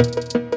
you